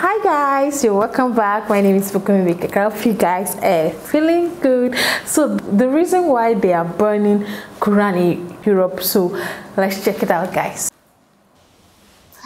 hi guys. You're welcome back. My name is Bukunmi. I hope you guys are feeling good. So the reason why they are burning Quran in Europe so let's check it out guys.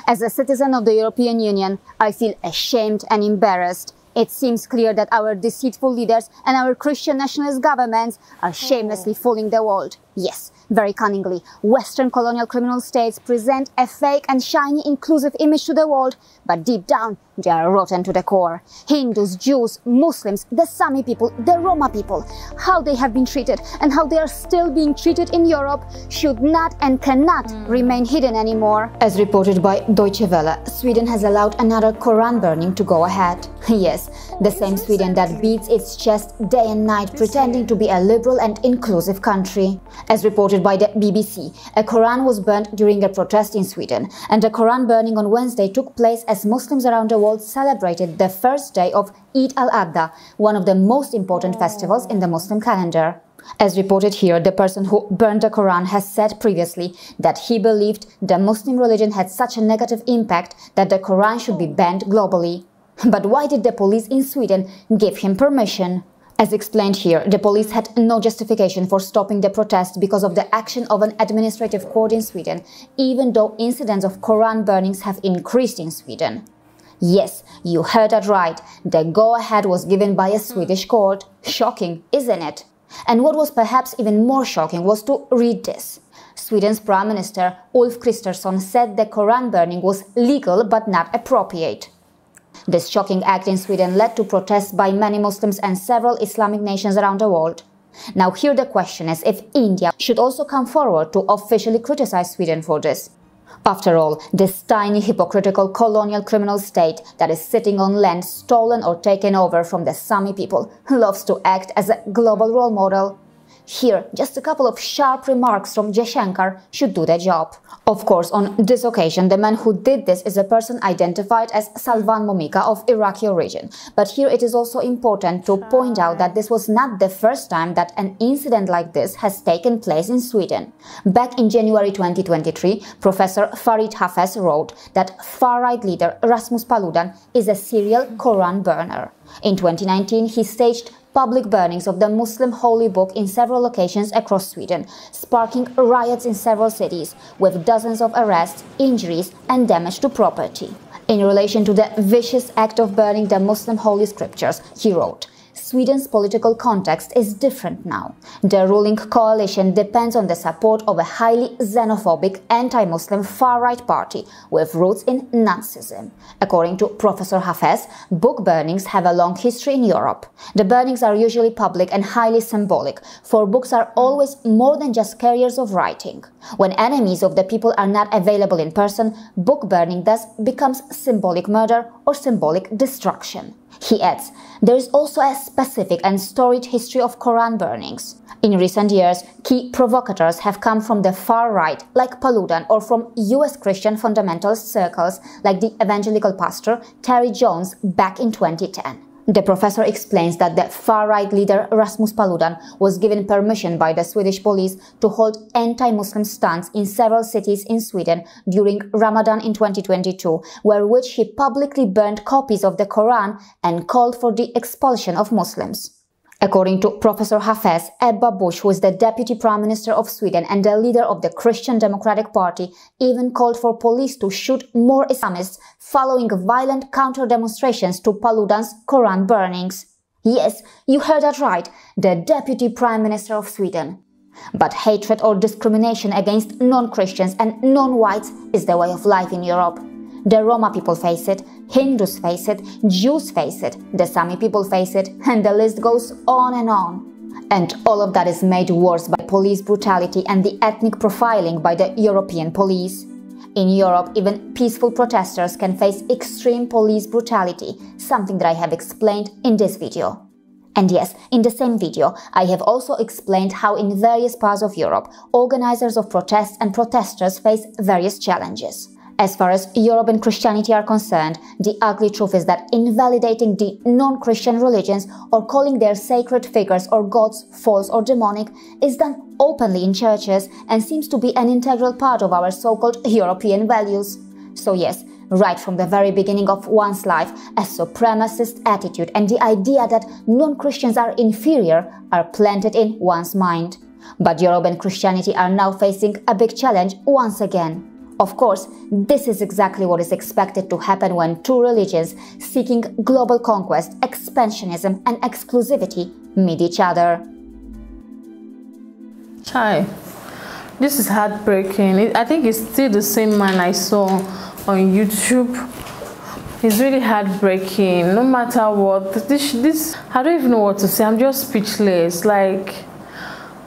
As a citizen of the European Union I feel ashamed and embarrassed. It seems clear that our deceitful leaders and our Christian nationalist governments are shamelessly oh. fooling the world. Yes, very cunningly, Western colonial criminal states present a fake and shiny inclusive image to the world, but deep down, they are rotten to the core. Hindus, Jews, Muslims, the Sami people, the Roma people, how they have been treated and how they are still being treated in Europe should not and cannot mm. remain hidden anymore. As reported by Deutsche Welle, Sweden has allowed another Quran burning to go ahead. yes, the same Sweden that beats its chest day and night pretending to be a liberal and inclusive country. As reported by the BBC, a Quran was burned during a protest in Sweden, and the Quran burning on Wednesday took place as Muslims around the world celebrated the first day of Eid al-Adha, one of the most important festivals in the Muslim calendar. As reported here, the person who burned the Quran has said previously that he believed the Muslim religion had such a negative impact that the Quran should be banned globally. But why did the police in Sweden give him permission? As explained here, the police had no justification for stopping the protest because of the action of an administrative court in Sweden, even though incidents of Quran burnings have increased in Sweden. Yes, you heard that right. The go-ahead was given by a Swedish mm. court. Shocking, isn't it? And what was perhaps even more shocking was to read this. Sweden's Prime Minister Ulf Kristersson said the Quran burning was legal but not appropriate. This shocking act in Sweden led to protests by many Muslims and several Islamic nations around the world. Now here the question is if India should also come forward to officially criticize Sweden for this. After all, this tiny hypocritical colonial criminal state that is sitting on land stolen or taken over from the Sami people loves to act as a global role model. Here, just a couple of sharp remarks from Jaishankar should do the job. Of course, on this occasion, the man who did this is a person identified as Salwan Momika of Iraqi origin. But here it is also important to point out that this was not the first time that an incident like this has taken place in Sweden. Back in January 2023, Professor Farid Hafez wrote that far-right leader Rasmus Paludan is a serial Quran burner. In 2019, he staged public burnings of the Muslim holy book in several locations across Sweden, sparking riots in several cities, with dozens of arrests, injuries and damage to property. In relation to the vicious act of burning the Muslim holy scriptures, he wrote, Sweden's political context is different now. The ruling coalition depends on the support of a highly xenophobic anti-Muslim far-right party with roots in Nazism. According to Professor Hafez, book burnings have a long history in Europe. The burnings are usually public and highly symbolic, for books are always more than just carriers of writing. When enemies of the people are not available in person, book burning thus becomes symbolic murder or symbolic destruction. He adds, there is also a specific and storied history of Quran burnings. In recent years, key provocateurs have come from the far right, like Paludan, or from US Christian fundamentalist circles, like the evangelical pastor Terry Jones back in 2010. The professor explains that the far-right leader Rasmus Paludan was given permission by the Swedish police to hold anti-Muslim stunts in several cities in Sweden during Ramadan in 2022, where which he publicly burned copies of the Quran and called for the expulsion of Muslims. According to Professor Hafez, Ebba Busch, who is the Deputy Prime Minister of Sweden and the leader of the Christian Democratic Party, even called for police to shoot more Islamists following violent counter-demonstrations to Paludan's Quran burnings. Yes, you heard that right, the Deputy Prime Minister of Sweden. But hatred or discrimination against non-Christians and non-whites is the way of life in Europe. The Roma people face it, Hindus face it, Jews face it, the Sami people face it, and the list goes on and on. And all of that is made worse by police brutality and the ethnic profiling by the European police. In Europe, even peaceful protesters can face extreme police brutality, something that I have explained in this video. And yes, in the same video, I have also explained how in various parts of Europe, organizers of protests and protesters face various challenges. As far as Europe and Christianity are concerned, the ugly truth is that invalidating the non-Christian religions or calling their sacred figures or gods false or demonic is done openly in churches and seems to be an integral part of our so-called European values. So yes, right from the very beginning of one's life, a supremacist attitude and the idea that non-Christians are inferior are planted in one's mind. But Europe and Christianity are now facing a big challenge once again. Of course, this is exactly what is expected to happen when two religions seeking global conquest, expansionism and exclusivity meet each other. Chai, this is heartbreaking. I think it's still the same man I saw on YouTube. It's really heartbreaking. No matter what, this, this I don't even know what to say. I'm just speechless. Like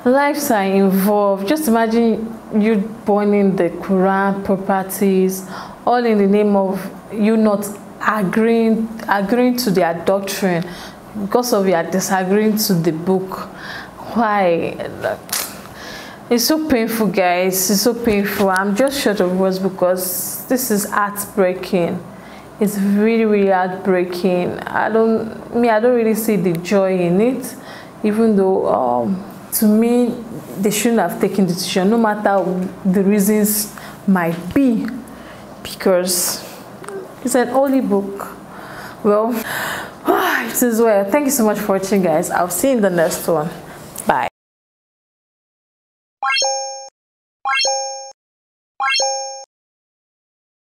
lives are involved. Just imagine you burning the Quran properties, all in the name of you not agreeing agreeing to their doctrine because of your disagreeing to the book. Why? It's so painful, guys. It's so painful. I'm just short of words because this is heartbreaking. It's really, really heartbreaking. I don't, me, I don't really see the joy in it, even though, um, to me, they shouldn't have taken the decision, no matter the reasons might be, because it's an holy book. Well, it is well. Thank you so much for watching, guys. I'll see you in the next one.